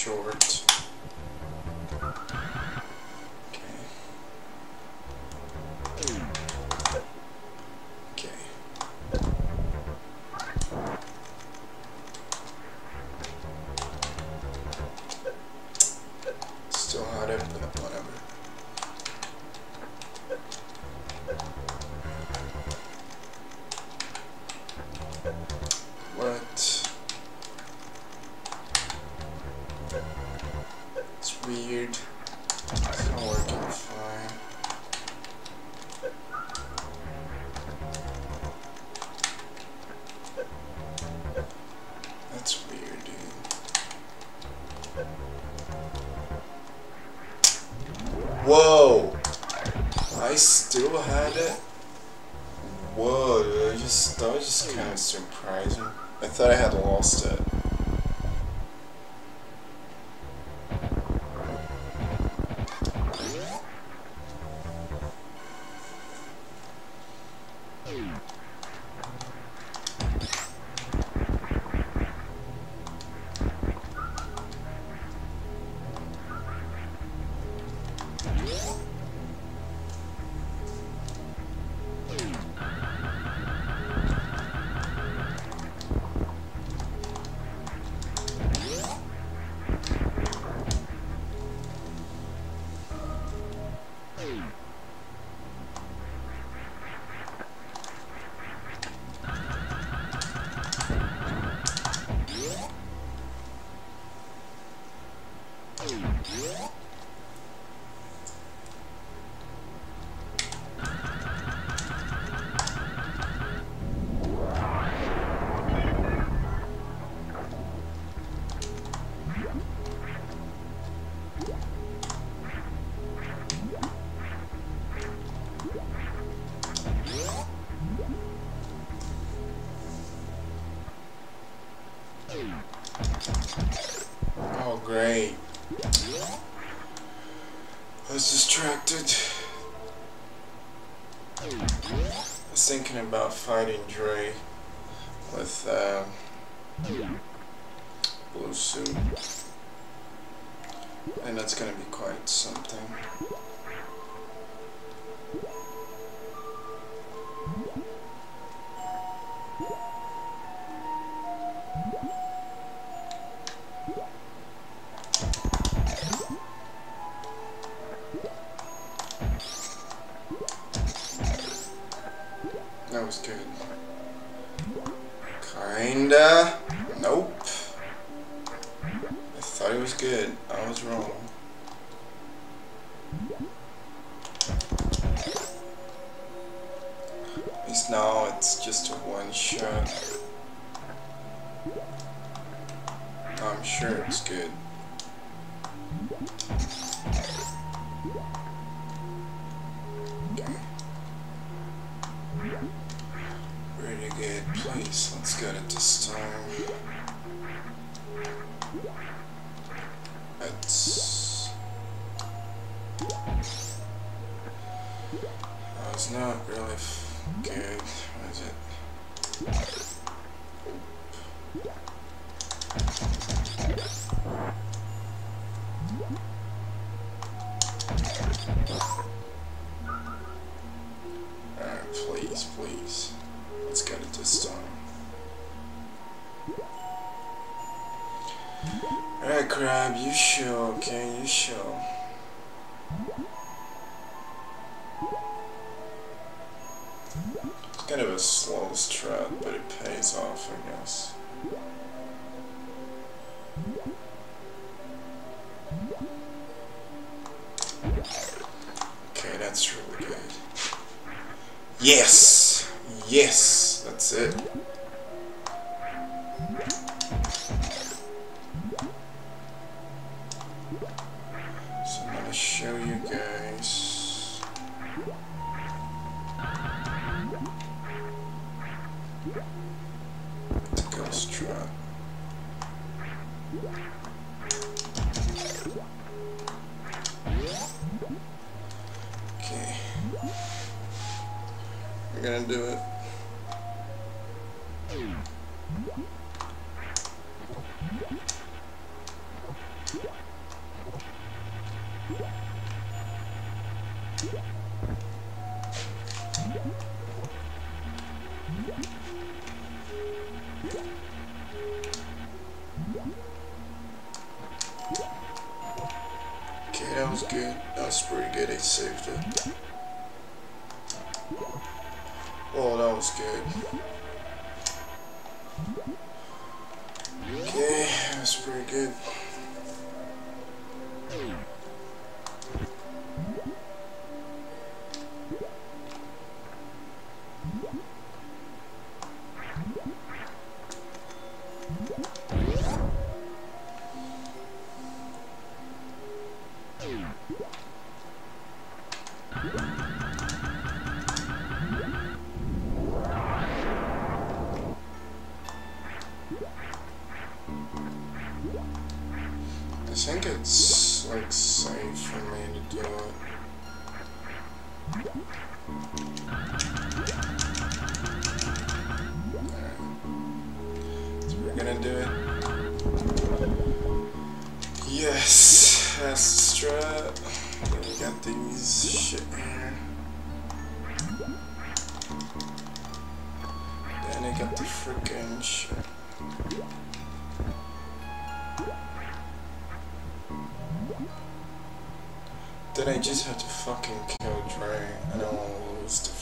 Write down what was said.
short. Whoa! I still had it? Whoa, dude, I just, that was just kind of surprising. I thought I had lost it. Was distracted. I was thinking about fighting Dre with uh, Blue Suit. And that's gonna be quite something. That was good. Kinda. Nope. I thought it was good. I was wrong. At least now it's just a one shot. I'm sure it's good. Place. Let's get it this time. It's. Oh, it's not really good. Is it? Alright, Crab, you show, okay? You show. It's kind of a slow strat, but it pays off, I guess. Okay, that's really good. Yes! Yes! That's it. Show you guys. The ghost trap. Okay. We're gonna do it. Okay, that was good. That was pretty good. They saved it. Oh, that was good. Okay, that was pretty good. I think it's like safe for me to do it. We're gonna do it. Yes, that's the strat. Then we got these shit here. Then I got the freaking shit. Then I just have to fucking kill Dre. I don't want to lose the